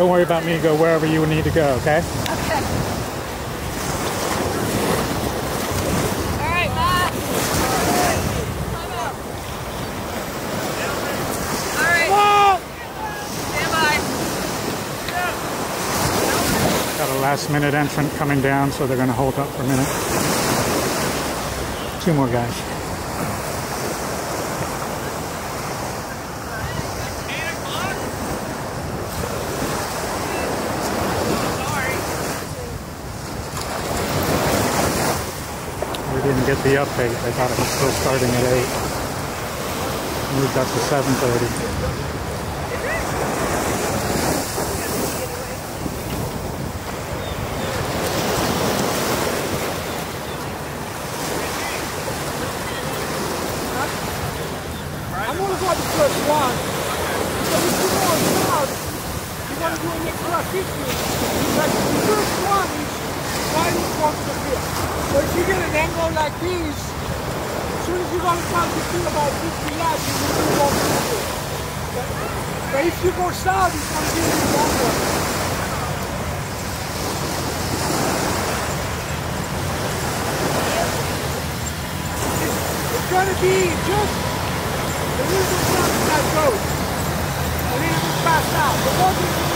Don't worry about me. Go wherever you need to go, okay? Okay. All right, Matt. All right. Stand by. Got a last minute entrant coming down, so they're going to hold up for a minute. Two more guys. Didn't get the update. They thought it was still starting at 8. Moved up to 7.30. I'm gonna go the first one. You go an extra 50. Like the is right in front of the hill. So if you get an angle like these, as soon as gonna come to feel about 50 yards, you will move over the hill. But, but if you go south, it's gonna be a little longer. It's gonna be just a little bit down that road. A little bit past out. The road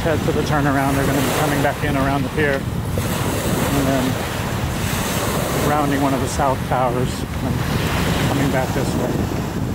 head to the turnaround. They're going to be coming back in around the pier and then rounding one of the south towers and coming back this way.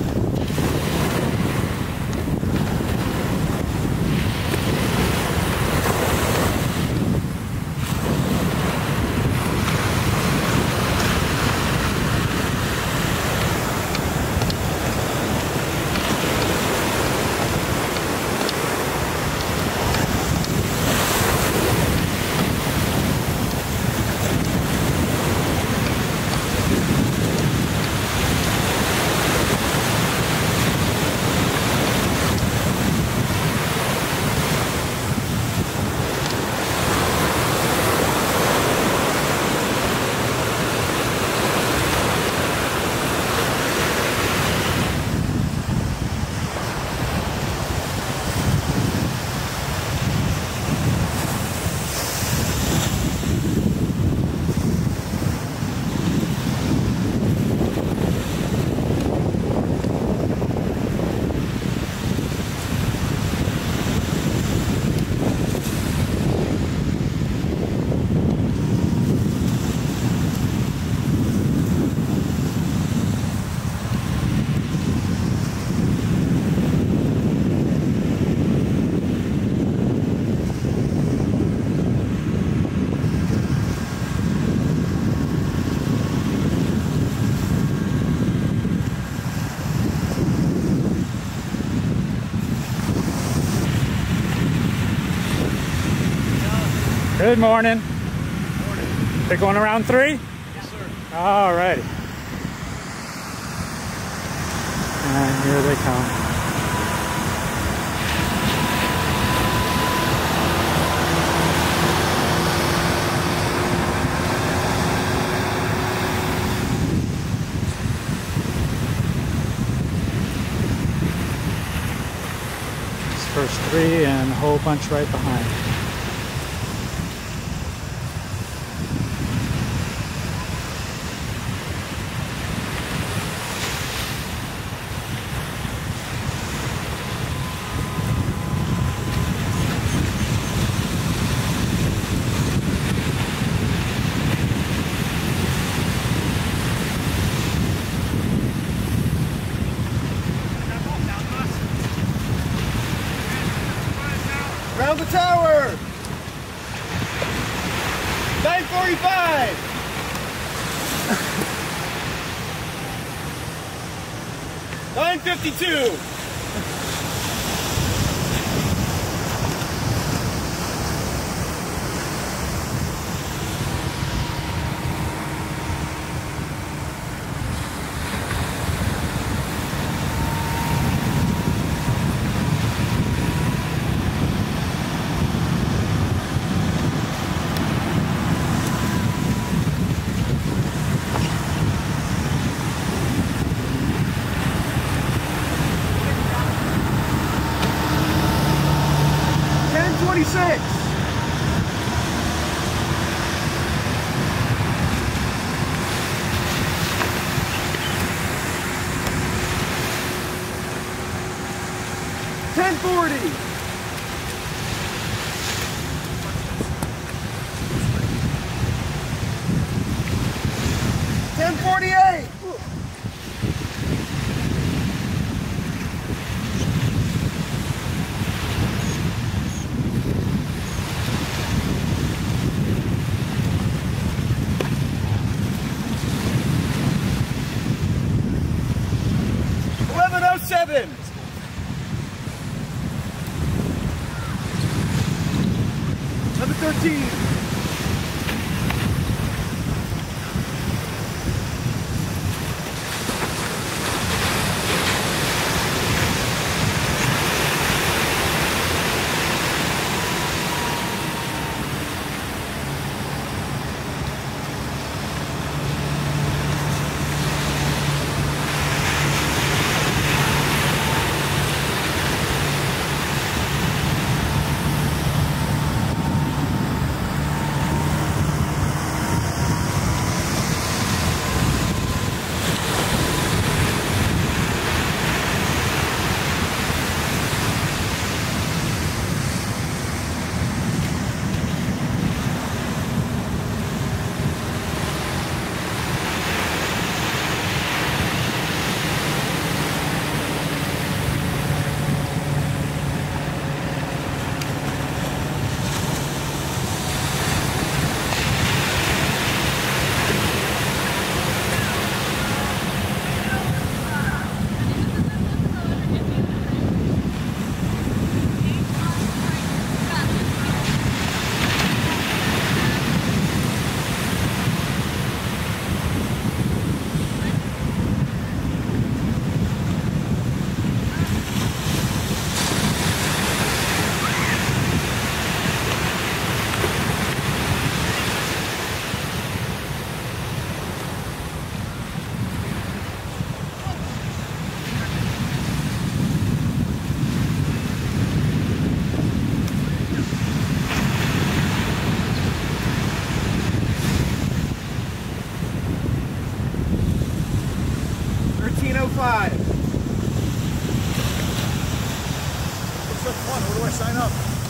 Good morning. They're going around three? Yes, sir. All righty. And here they come. First three and a whole bunch right behind. 52. six. Oh five. What's up one? Where do I sign up?